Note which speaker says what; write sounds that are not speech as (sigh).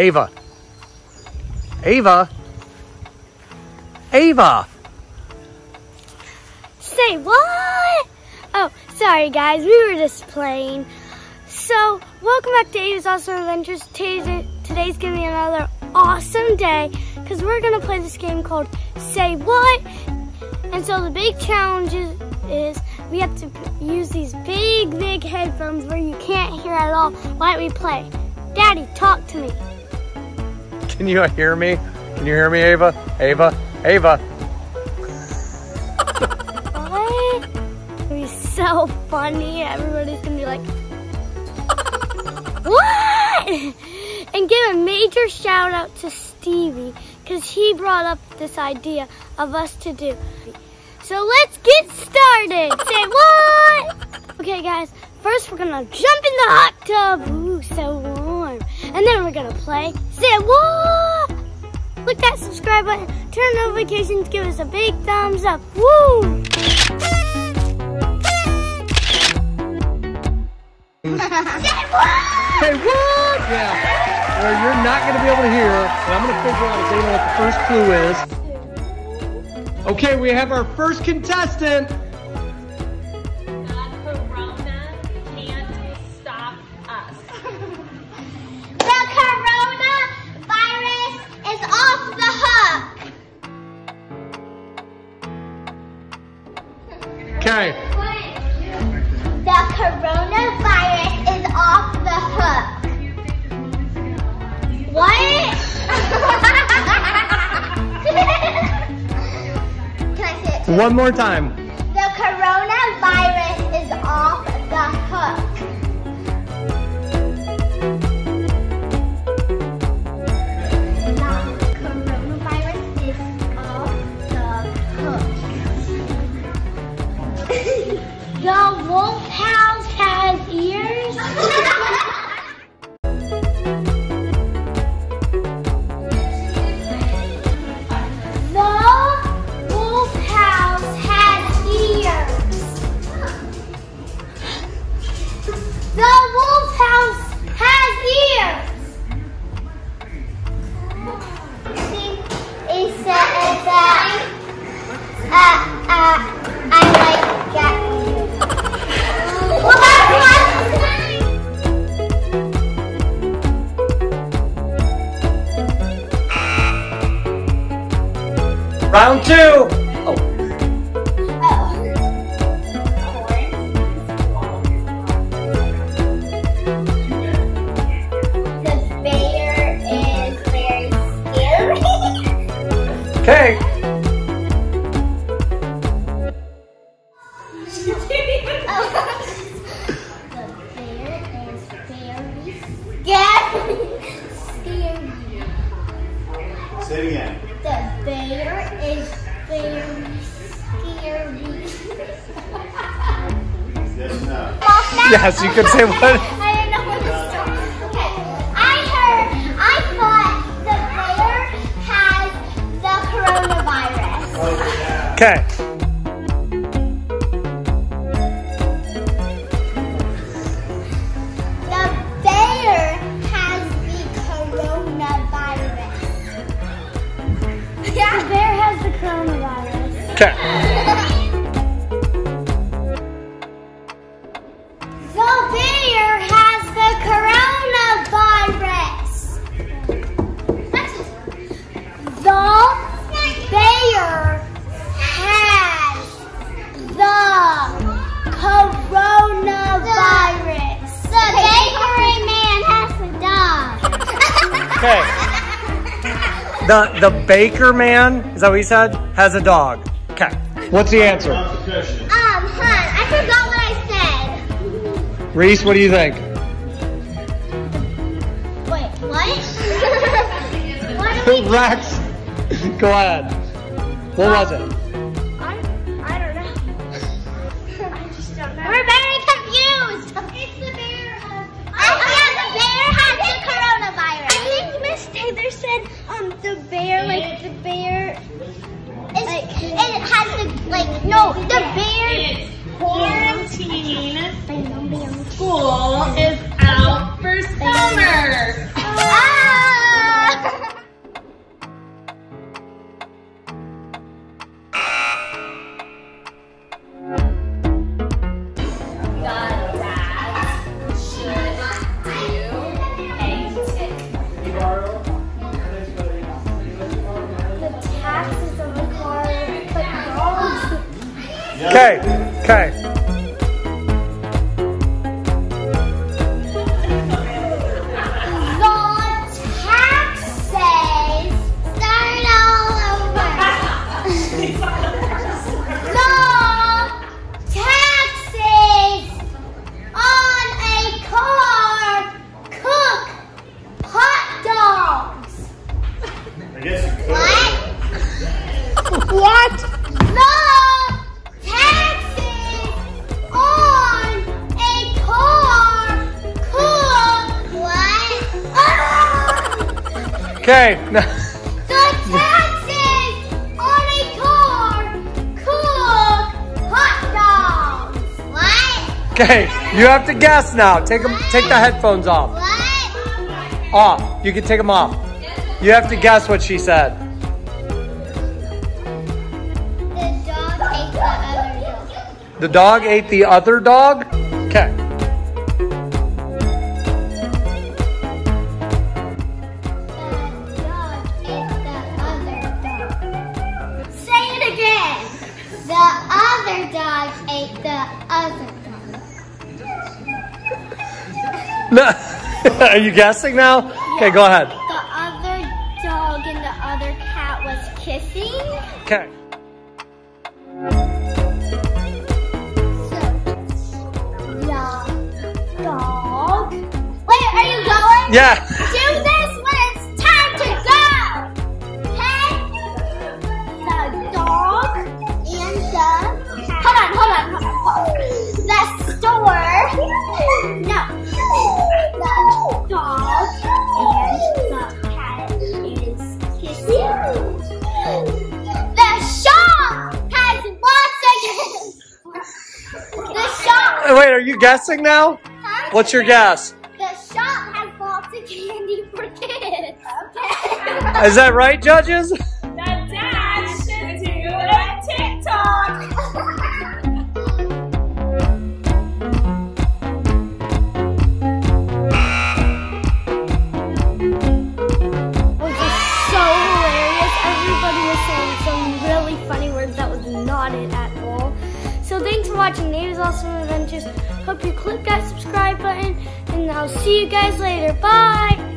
Speaker 1: Ava. Ava. Ava.
Speaker 2: Say what? Oh, sorry guys, we were just playing. So, welcome back to Ava's Awesome Adventures. Today's, today's gonna be another awesome day because we're gonna play this game called Say What. And so the big challenge is, is we have to use these big, big headphones where you can't hear at all while we play. Daddy, talk to me.
Speaker 1: Can you hear me? Can you hear me, Ava? Ava? Ava?
Speaker 2: What? It'll be so funny. Everybody's gonna be like, what? And give a major shout out to Stevie because he brought up this idea of us to do. So let's get started. Say what? Okay, guys. First, we're gonna jump in the hot tub. Ooh, so warm. And then we're gonna play. Say what? Click that subscribe button, turn notifications, give us a big thumbs up. Woo! Say what?
Speaker 1: Hey, what? Yeah. Well, you're not to be able to hear, and I'm to figure out know what the first clue is. Okay, we have our first contestant. Okay.
Speaker 2: The coronavirus is off the hook. What? (laughs) Can I say it?
Speaker 1: One more time. Round two. Oh,
Speaker 2: The bear is very scary.
Speaker 1: okay.
Speaker 2: The bear is very scary. Scary.
Speaker 3: Say it again.
Speaker 2: The bear is very scary.
Speaker 3: Yes,
Speaker 1: you could say what? (laughs)
Speaker 2: I didn't know what the story. Okay, the coronavirus.
Speaker 1: Okay.
Speaker 2: The the
Speaker 1: baker man, is that what you said? Has a dog. Okay. What's the answer?
Speaker 3: Off the cushion.
Speaker 2: Um, hun, I forgot what I said.
Speaker 1: Reese, what do you think?
Speaker 2: Wait, what? (laughs) what (laughs)
Speaker 1: Rex, go ahead. What was it?
Speaker 2: Said um the bear like the bear is like it has the like no the bear.
Speaker 4: Quarantine school is out for summer.
Speaker 1: Okay, okay. Okay.
Speaker 2: The taxis on a car cook hot dogs. What?
Speaker 1: Okay. You have to guess now. Take them. Take the headphones off.
Speaker 2: What?
Speaker 1: Off. You can take them off. You have to guess what she said.
Speaker 2: The dog ate the other dog.
Speaker 1: The dog ate the other dog? Okay.
Speaker 2: Ate the other dog.
Speaker 1: No. (laughs) Are you guessing now? Okay, go ahead.
Speaker 2: The other dog and the other cat was kissing.
Speaker 1: Okay.
Speaker 2: Dog. Wait, are you going?
Speaker 1: Yeah.
Speaker 2: The shop has lots of. the shop.
Speaker 1: Wait, are you guessing now?
Speaker 2: Huh?
Speaker 1: What's your guess?
Speaker 2: The shop has lots of candy for kids.
Speaker 1: Is that right, judges?
Speaker 2: Watching Ava's Awesome Adventures. Hope you click that subscribe button, and I'll see you guys later. Bye!